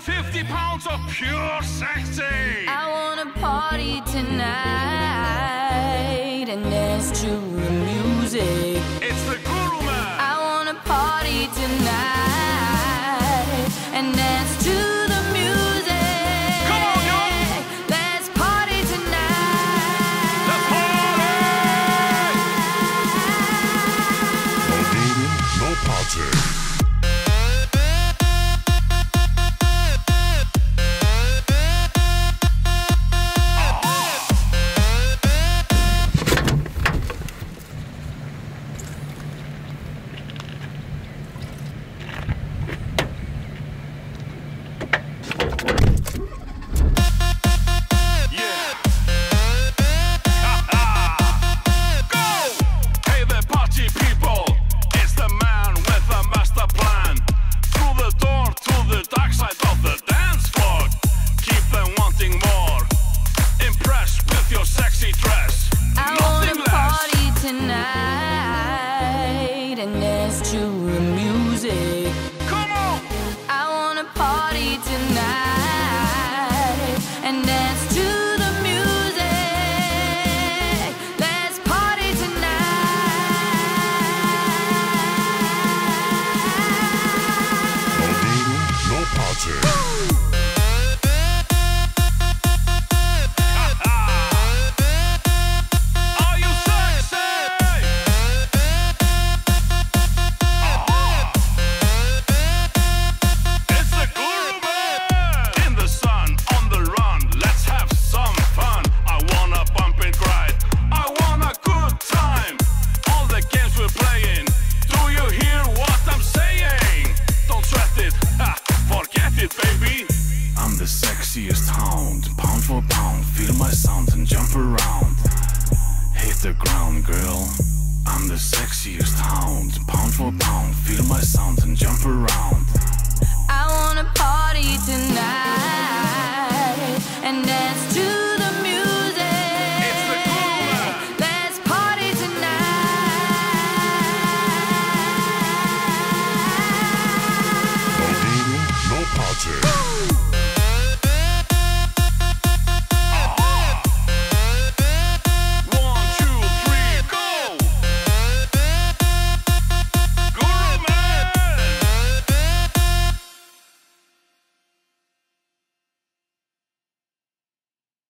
50 pounds of pure sexy. I wanna party tonight and dance to the music. It's the Guru Man. I wanna party tonight and dance tonight and dance to the music. Let's party tonight. Oh, no guru, no party. Feel my sound and jump around. Hit the ground, girl. I'm the sexiest hound, pound for pound. Feel my sound and jump around. I wanna party